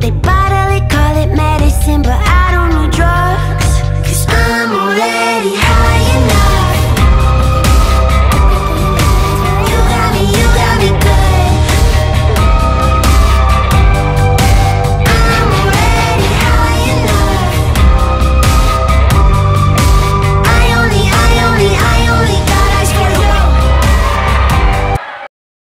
They buy